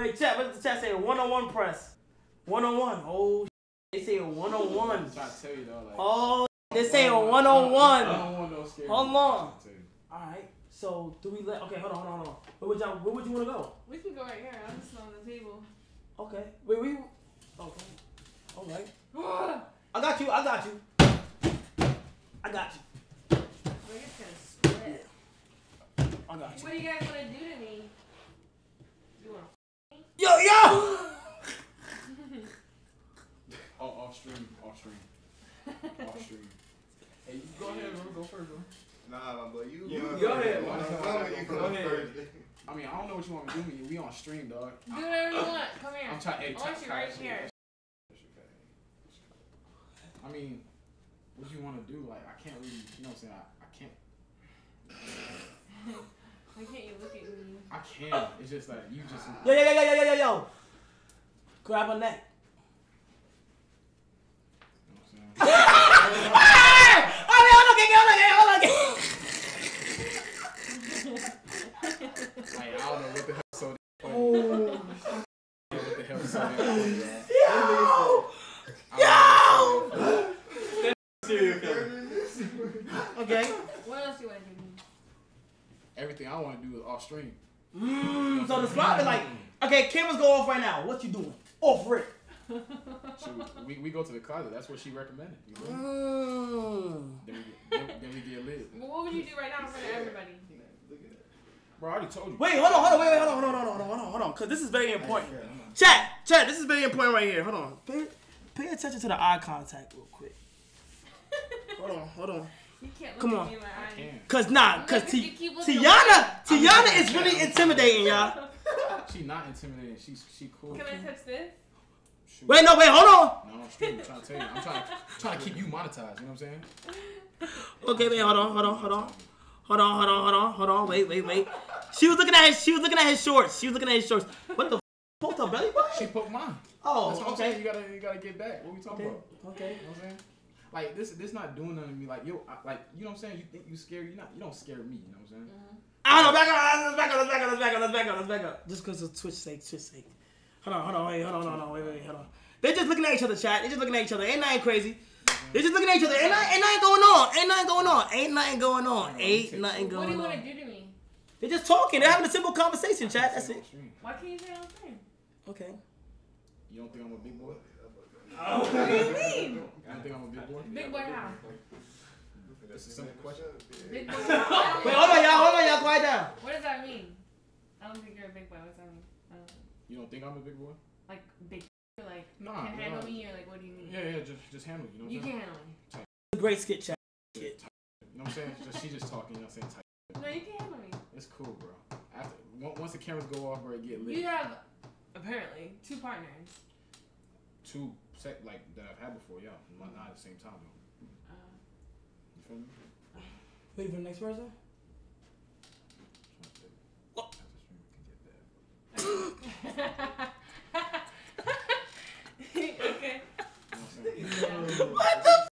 Wait, chat. What's the chat saying? One on one press. One on one. Oh, they say one on one. I'm trying to tell you though, like. Oh, they saying one on one. One-on-one don't scare me. Hold on. To tell. All right. So do we let? Okay, hold on, hold on, hold on. Where would y'all? Where would you want to go? We can go right here. I'm just on the table. Okay. Wait, we. Okay. All right. I got you. I got you. I got you. just gonna split. I got you. What do you guys want to do to me? You want Yo, yo. Oh, off stream, off stream, off stream. Hey, you go ahead, bro. Go first, bro. Nah, my boy, you, You- going go first. ahead, Nah, man. nah, you Go going ahead. I mean, I don't know what you want to do. Me, we on stream, dog. do whatever you want. Come here. I'm trying. Hey, I want you right Ty- here. I mean, what do you want to do? Like, I can't really. You know what I'm saying? I, I can't. Why can't you look at me? I can. It's just like you just. Yo, yo, yo, yo, yo, yo, yo. Grab her neck. Oh. Okay. What else you want to do to me? Everything I want to do is off stream. Mm, so the spot is like, okay, cameras go off right now. What you doing? Off rip. Shoot, we, we go to the closet. That's what she recommended. You know? Mm. Then we get, then, then we get lit. Well, what would you do right now in front of everybody? Bro, I already told you. Wait, hold on, hold on, wait, wait, hold on, hold on, hold on, hold on, hold on, because this is very important. Chat, chat, this is very important right here. Hold on. Pay, pay attention to the eye contact real quick. Hold on, hold on. You can't look Come on. me in my I eyes. can. Cause nah, cause if T- you keep looking Teanna. Teanna is really intimidating, y'all. She not intimidating. She's she cool. Can I touch this? Shoot. Wait, no, wait, hold on. No, I'm. I'm trying to tell you. I'm trying, trying to keep you monetized. You know what I'm saying? Okay, wait, hold on, hold on, hold on. Hold on, hold on, hold on, hold on, wait, wait, wait. She was looking at his, she was looking at his shorts. She was looking at his shorts. What the f- poked her belly She button? poked mine. Oh, That's what I'm saying. okay. You gotta you gotta get back. What we talking Okay, about? okay. You know what I'm saying? Like this this not doing nothing to me. Like yo, I, like you know what I'm saying. You think you scare you not you don't scare me. You know what I'm saying? Mm-hmm. I don't know, back up, let's back up, let's back up, let's back up, let's back up, let's back up. Just because of Twitch sake, Twitch sake. Hold on, hold on, wait, hold on, hold on, wait, wait, hold on. They're just looking at each other, chat. They're just looking at each other. Ain't nothing crazy. Mm-hmm. They're just looking at each other. Ain't nothing, ain't nothing going on. Ain't nothing going on. Ain't nothing going on. Ain't nothing going on. What do you want to do to me? They're just talking. They're having a simple conversation, chat. That's it. Why can't you say on screen? Okay. You don't think I'm a big boy? Oh, what do you mean? You don't think I'm a big boy? Big boy how? That's a simple question. Big boy how? Wait, hold on, y'all. Hold on, y'all. Quiet down. What does that mean? I don't think you're a big boy. What's that mean? Don't know. You don't think I'm a big boy? Like big, like Nah, can handle nah. me or like what do you mean? Yeah, yeah, just just handle it, you know what You I'm can saying? handle me. Great skit, chat. You know what I'm saying? Just, she just talking, you know what I'm saying? Type. No, you can handle me. It's cool, bro. After once the cameras go off, bro, it get lit. You have apparently two partners. Two set like that I've had before, yeah. Not, not at the same time though. Uh, You feel me? Wait for the next person. What? After stream, we can get that. okay. What I'm the?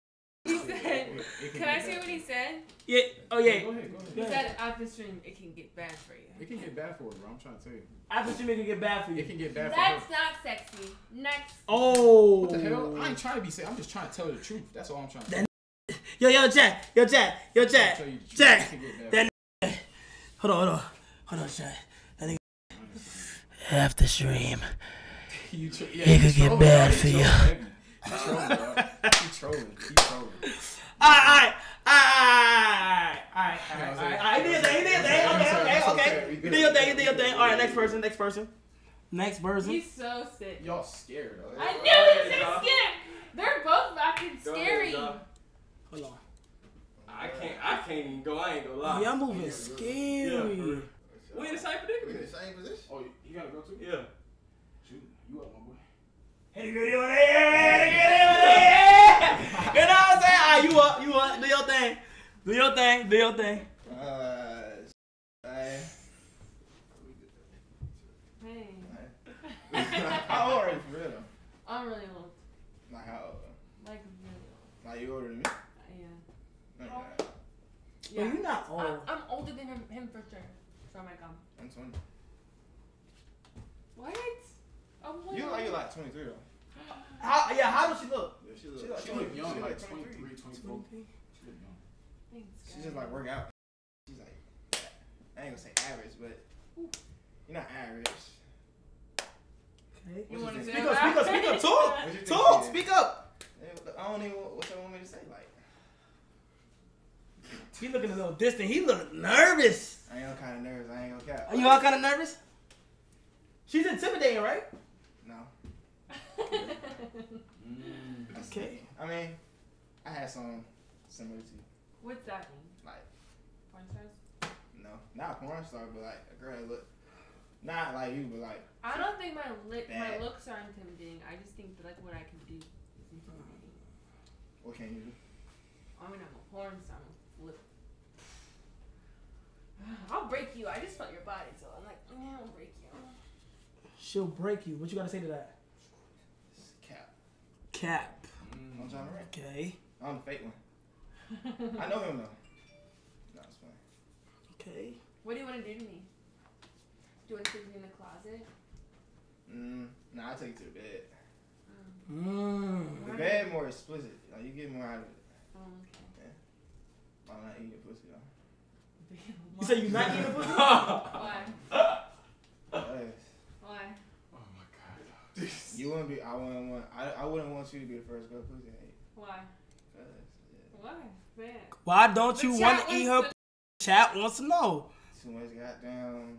He said, It- it can I get see what he said? Yeah. Oh yeah. Go ahead, go ahead. He Yeah. said after stream it can get bad for you. It can get bad for her, bro. I'm trying to tell you. After she make it get bad for you. It can get bad for That's not sexy. Next. Oh. What the hell? I ain't trying to be safe. I'm just trying to tell you the truth. That's all I'm trying to That- Yo, yo, Jack. Yo, Jack. Yo, Jack. to tell you the truth. Jack. It can get bad That Hold on, hold on. Hold on, Jack. That nigga. After stream. You tr- yeah, It he could get bad for you. trolling heavy. Trolling, bro. He trolling. He trolling. Alright, alright, alright, alright, alright, alright. You did your thing, you did your thing. Okay, okay, okay. You did your thing, you did your thing. Alright, next person, next person. Next person. He's so sick. Y'all scared. Though. I knew he was so scared. They're both fucking scary. Hold on. I can't. I can't even go. I ain't gonna lie. Y'all moving scary. We in the same predicament. We in predicament. the same position. Oh, you, you gotta go too? Yeah. Shoot, you up, my boy. Hey, good over there, good over. You know what I'm saying? Alright, you up, you up. Do your thing. Do your thing, do your thing. Uh, man. Hey. How old are you for real? though? I'm really old. Like how old? Like really old. Like you older than me? Yeah. No, you're not. But you're not I'm, old. I'm older than him, him for sure. So I'm like, um, I'm 20. why did I like 23 though. How, yeah, how does she look? Yeah, she look, She like look young, she like like 23. 23, 24. She look young. Thanks, She just like work out. She's like, I ain't gonna say average, but you're not average. Okay. You want to Speak up, speak up, speak up. Talk, What you think talk, speak up. I don't even what you want me to say. Like, He looking a little distant. He look nervous. I ain't kind of nervous. I ain't gonna cap. Are you all kind of nervous? She's intimidating, right? No. Mm. Okay. I mean, I had some similar to you. What's that mean? Like, Porn stars? no, not a porn star, but like a girl that look, not like you, but like I don't think my li- my looks are intimidating. I just think that like what I can do is intimidating. what can you do? I mean, I'm a porn star. I'm a flip. I'll break you. I just felt your body, so I'm like, yeah, I'll break you. She'll break you. What you gotta say to that? It's cap. Cap. I'm John Moran. Okay. I'm the fake one. I know him though. No, it's fine. Okay. What do you want to do to me? Do you want to take me in the closet? Mm, nah, I take it to the bed. Mmm. The bed more explicit. Like you get more out of it. Oh, okay. I'm not eating pussy though. You say you not eating pussy? Why? Yes. Why? Oh my god. You wouldn't be. I wouldn't want. I, I wouldn't want you to be the first girl pussy I ate. Why? 'Cause, yeah, Why? Man. Why don't The you want to eat wants her? Chat wants to know. too much goddamn.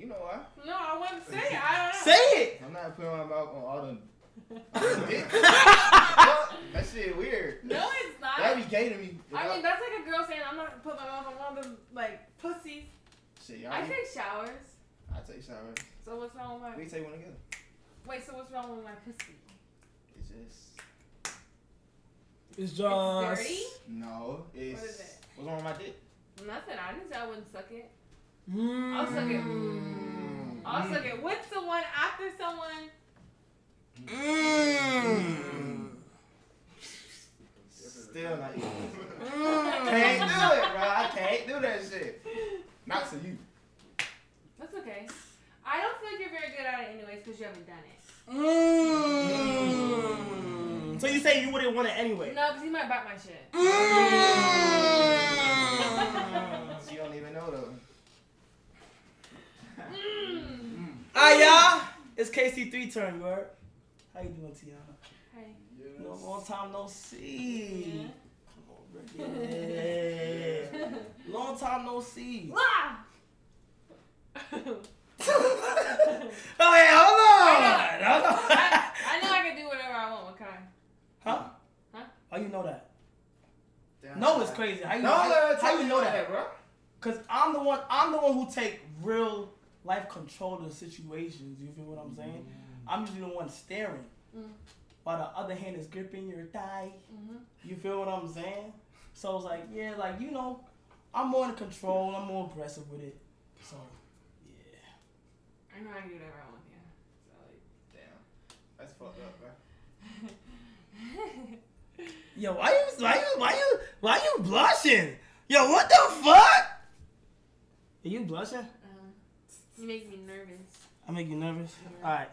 You know why? No, I wouldn't say it. I don't know. Say it. I'm not putting my mouth on all the. all the dick. What? that shit weird. No, it's not. That'd be gay to me. I mean, that's like a girl saying, I'm not gonna my mouth on one of them, like, pussies. shit, y'all. I take showers. I take showers. So what's wrong with my. We take one together. Wait, so what's wrong with my pussy? It's just It's just. It's dirty? no. It's What is it? what's wrong with my dick? Nothing. I didn't say I wouldn't suck it. Mm. I'll suck it. Mm. I'll suck it with someone after someone. Mm. Still not eating. Mm. can't do it, bro. I can't do that shit. Not to you. That's okay. I don't feel like you're very good at it anyways because you haven't done it. Mm. So you say you wouldn't want it anyway? No, because he might bite my shit. Mm. You don't even know though. Mm. Alright, y'all. It's KC3 turn, you heard? How you doing, Teanna? Hey. No long time no see. Yeah. Come on, bro. Yeah. long time no see. Ah! Oh, yeah, hold on. Hold on. I, I know I can do whatever I want. What kind? huh? Huh? How you know that? Damn. No, it's crazy. How you, No, how, no, how you know that? bro? Cause I'm the one. I'm the one who take real life control of situations. You feel what I'm saying? I'm usually the one staring, Mm. while the other hand is gripping your thigh. Mm-hmm. You feel what I'm saying? So it's like, yeah, like you know, I'm more in control. I'm more aggressive with it. So, yeah. I know I can do whatever I want. Yeah. So like, Damn. That's fucked up, bro. Yo, why you, why you, why you, why you blushing? Yo, what the fuck? Are you blushing? You make me nervous. I make you nervous. Yeah. All right.